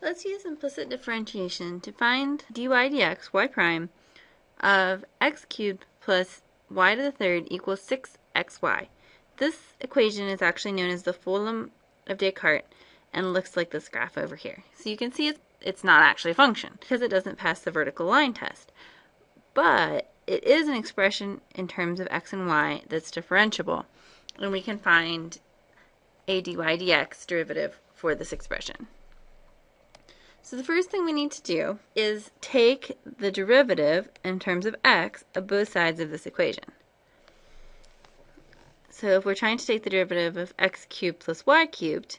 Let's use implicit differentiation to find dy dx y prime of x cubed plus y to the third equals 6xy. This equation is actually known as the folium of Descartes and looks like this graph over here. So you can see it's, it's not actually a function because it doesn't pass the vertical line test. But it is an expression in terms of x and y that's differentiable and we can find a dy dx derivative for this expression. So the first thing we need to do is take the derivative in terms of x of both sides of this equation. So if we're trying to take the derivative of x cubed plus y cubed,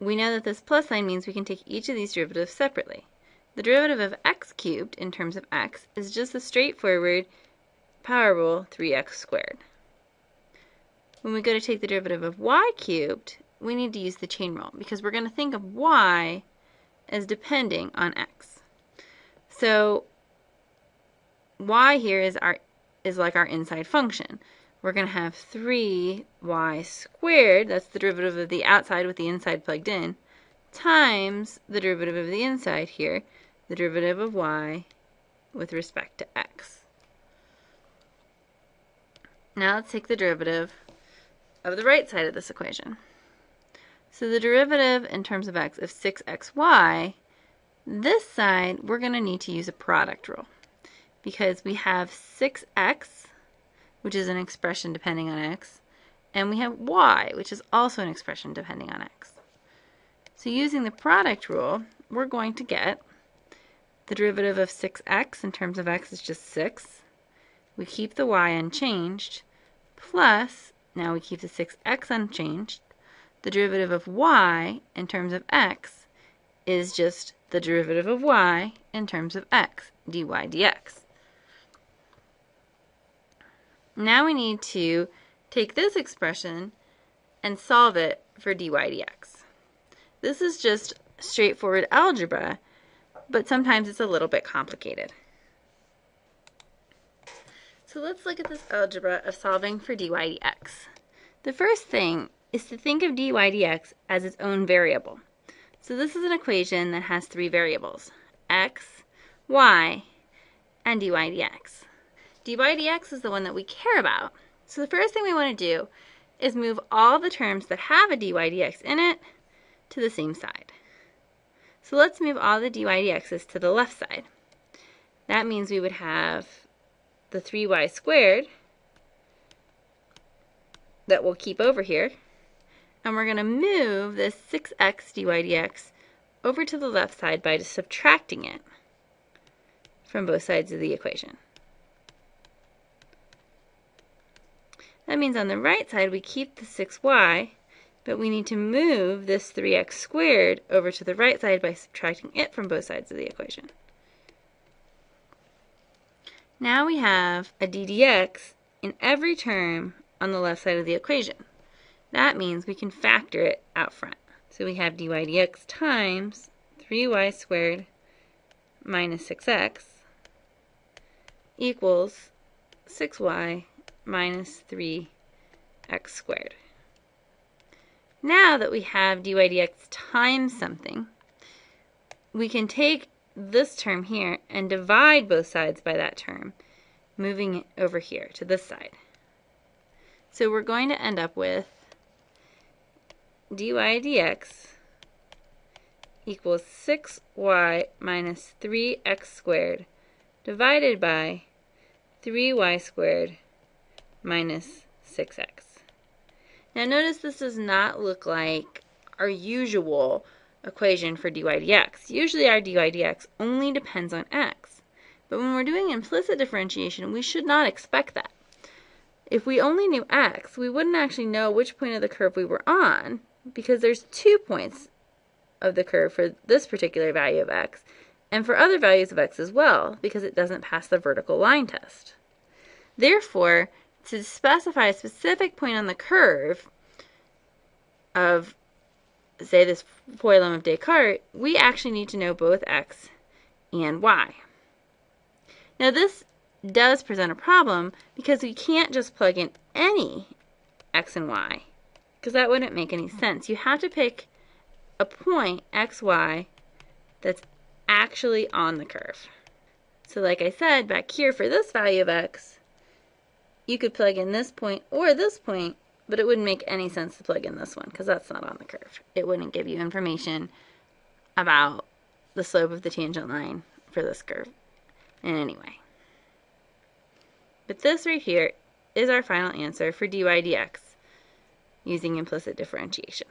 we know that this plus sign means we can take each of these derivatives separately. The derivative of x cubed in terms of x is just the straightforward power rule 3x squared. When we go to take the derivative of y cubed, we need to use the chain rule because we're going to think of y as depending on x. So y here is our is like our inside function we're going to have 3y squared, that's the derivative of the outside with the inside plugged in, times the derivative of the inside here, the derivative of y with respect to x. Now let's take the derivative of the right side of this equation. So the derivative in terms of x of 6xy, this side we're going to need to use a product rule because we have 6x which is an expression depending on x, and we have y, which is also an expression depending on x. So using the product rule, we're going to get the derivative of 6x in terms of x is just 6. We keep the y unchanged, plus, now we keep the 6x unchanged. The derivative of y in terms of x is just the derivative of y in terms of x, dy dx. Now we need to take this expression and solve it for dy dx. This is just straightforward algebra, but sometimes it's a little bit complicated. So let's look at this algebra of solving for dy dx. The first thing is to think of dy dx as its own variable. So this is an equation that has three variables, x, y, and dy dx dy dx is the one that we care about. So the first thing we want to do is move all the terms that have a dy dx in it to the same side. So let's move all the dy dx's to the left side. That means we would have the 3y squared that we'll keep over here. And we're going to move this 6x dy dx over to the left side by just subtracting it from both sides of the equation. That means on the right side we keep the 6y, but we need to move this 3x squared over to the right side by subtracting it from both sides of the equation. Now we have a ddx in every term on the left side of the equation. That means we can factor it out front. So we have dy dx times 3y squared minus 6x equals 6y minus 3x squared. Now that we have dy dx times something, we can take this term here and divide both sides by that term, moving it over here to this side. So we're going to end up with dy dx equals 6y minus 3x squared divided by 3y squared minus 6x. Now notice this does not look like our usual equation for dy dx. Usually our dy dx only depends on x. But when we're doing implicit differentiation, we should not expect that. If we only knew x, we wouldn't actually know which point of the curve we were on because there's two points of the curve for this particular value of x and for other values of x as well because it doesn't pass the vertical line test. Therefore, to specify a specific point on the curve of, say, this folium of Descartes, we actually need to know both x and y. Now this does present a problem because we can't just plug in any x and y because that wouldn't make any sense. You have to pick a point, x, y, that's actually on the curve. So like I said, back here for this value of x, you could plug in this point or this point, but it wouldn't make any sense to plug in this one because that's not on the curve. It wouldn't give you information about the slope of the tangent line for this curve in any way. But this right here is our final answer for dy dx using implicit differentiation.